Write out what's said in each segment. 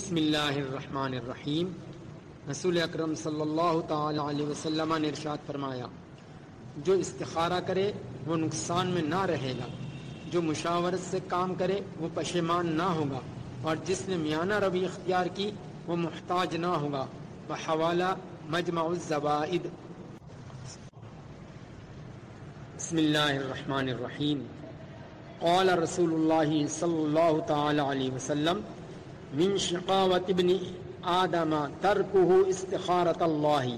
بسم اللہ الرحمن الرحیم۔ رسول اکرم صلی اللہ تعالی علیہ وسلم نے ارشاد فرمایا، جو استخارہ کرے وہ نقصان میں نہ رہے گا، جو مشاورت سے کام کرے وہ پشیمان نہ ہوگا، اور جس نے میانہ روی اختیار کی وہ محتاج نہ ہوگا۔ بحوالہ مجمع الزوائد۔ بسم اللہ الرحمن الرحیم۔ قال رسول اللہ صلی اللہ تعالی علیہ وسلم من شقاوت ابن آدم ترکہ استخارت اللہ۔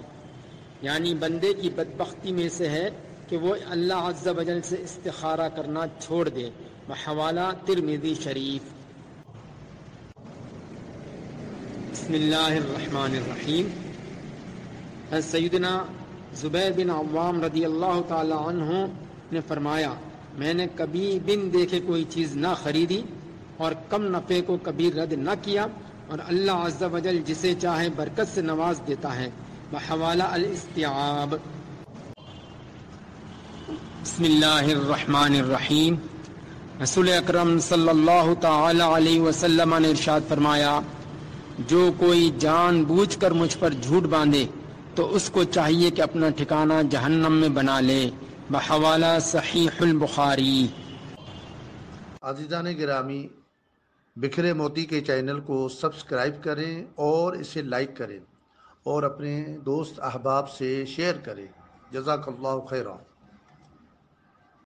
یعنی بندے کی بدبختی میں سے ہے کہ وہ اللہ عز و جل سے استخارہ کرنا چھوڑ دے۔ بحوالہ ترمیدی شریف۔ بسم اللہ الرحمن الرحیم۔ سیدنا زبیر بن عوام رضی اللہ تعالی عنہ نے فرمایا، میں نے کبھی بن دیکھے کوئی چیز نہ خریدی۔ اور کم نفع کو کبھی رد نہ کیا اور اللہ عز و جل جسے چاہے برکت سے نواز دیتا ہے۔ بحوالہ الاستعاب۔ بسم اللہ الرحمن الرحیم۔ رسول اکرم صلی اللہ تعالی علیہ وسلم نے ارشاد فرمایا، جو کوئی جان بوجھ کر مجھ پر جھوٹ باندھے، تو اس کو چاہیے کہ اپنا ٹھکانہ جہنم میں بنا لے۔ بحوالہ صحیح البخاری۔ عزیزان گرامی بکھرے موتی کے چینل کو سبسکرائب کریں اور اسے لائک کریں اور اپنے دوست احباب سے شیئر کریں۔ جزاک اللہ خیرہ